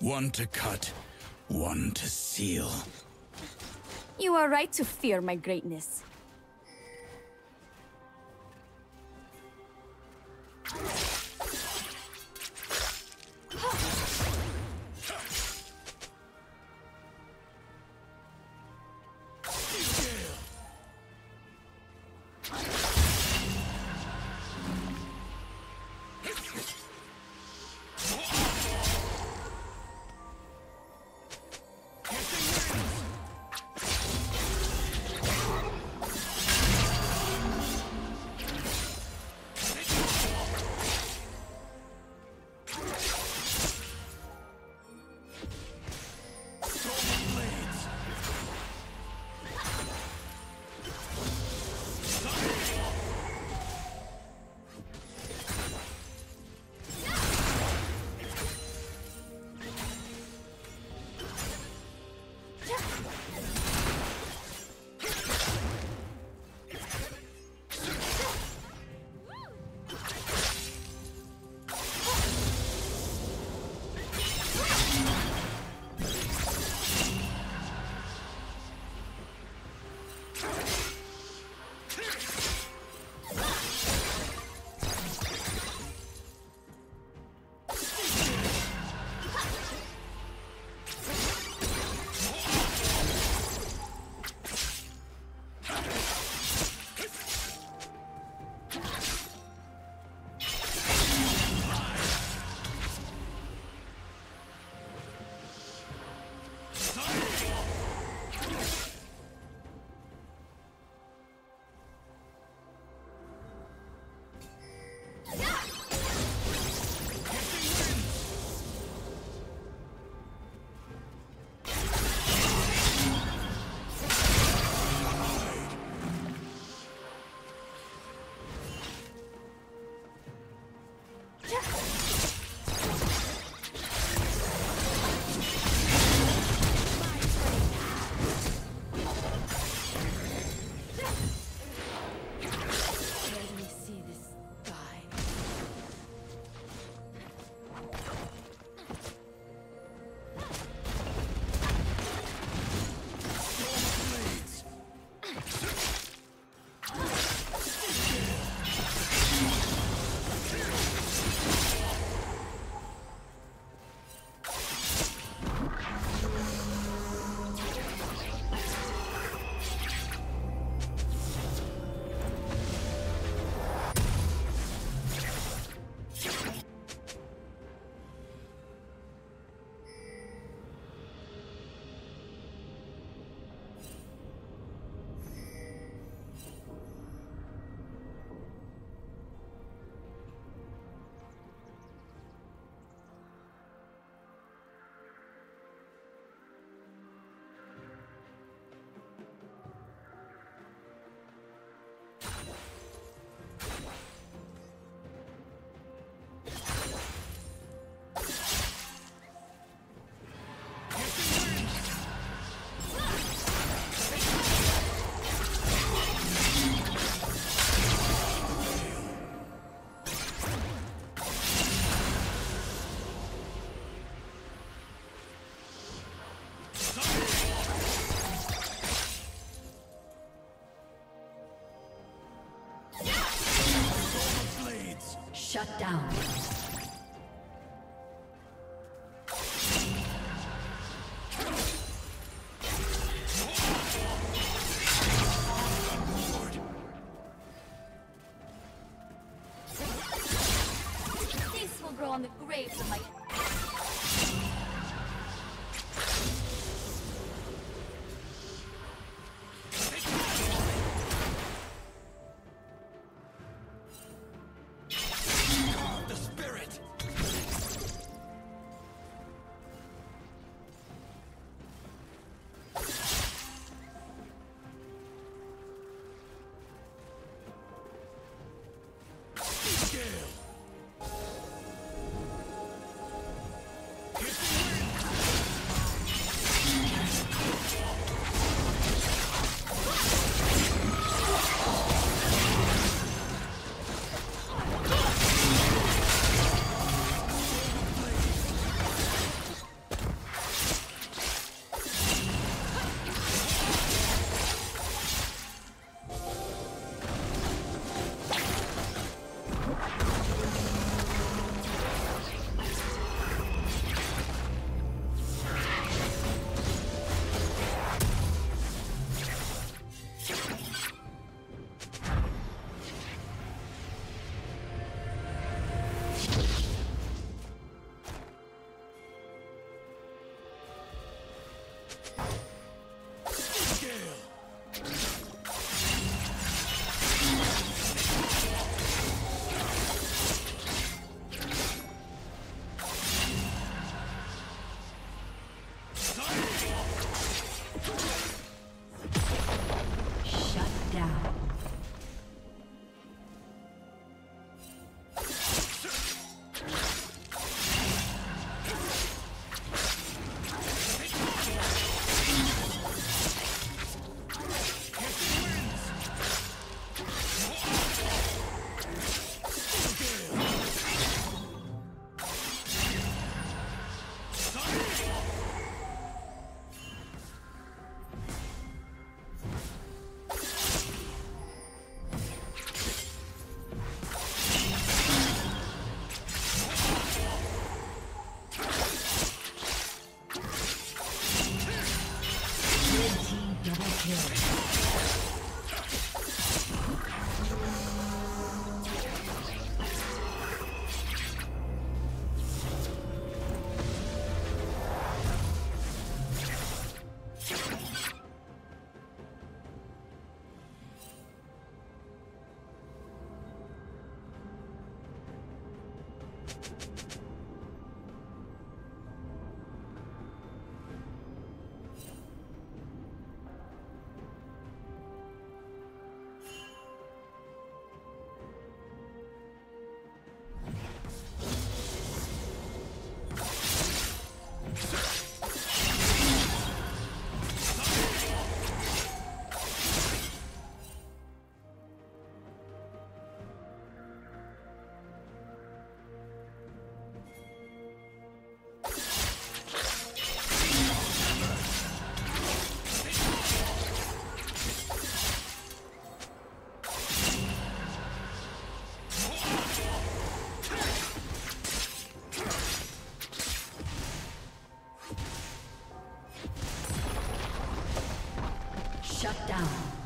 One to cut, one to seal. You are right to fear my greatness. Shut down. This will grow on the graves of my Red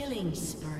Killing spree.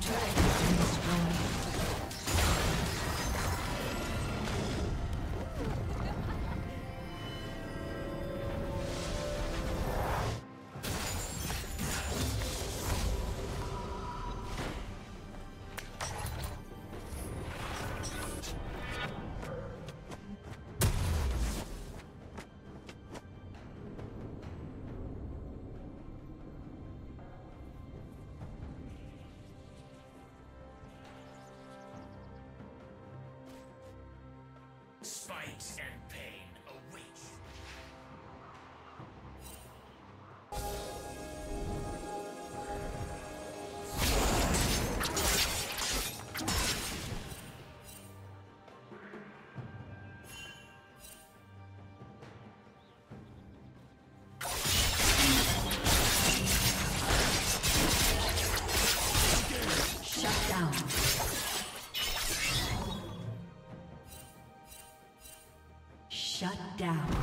team's turret Nice. down.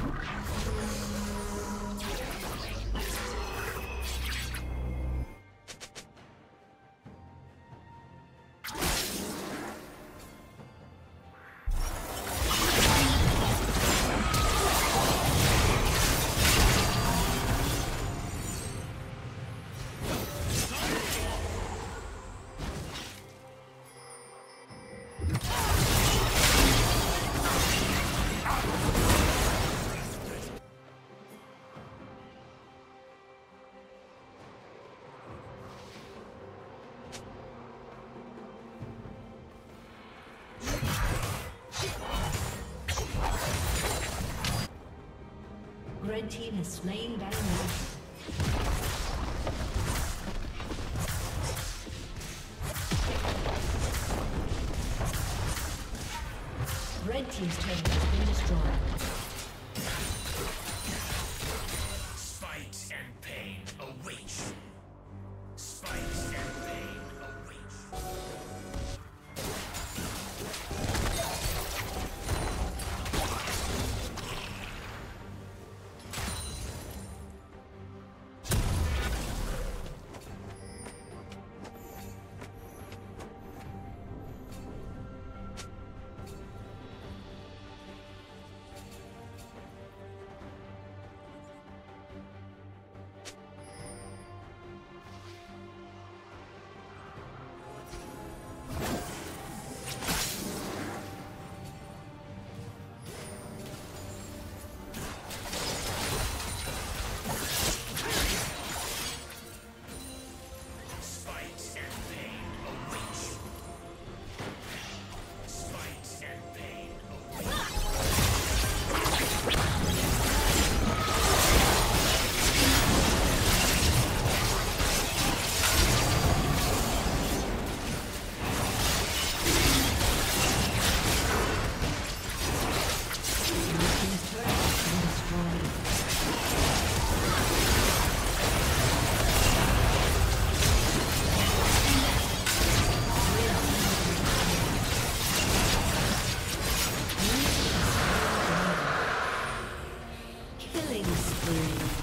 Red team has slain Baron Red team's turret has been destroyed. Three.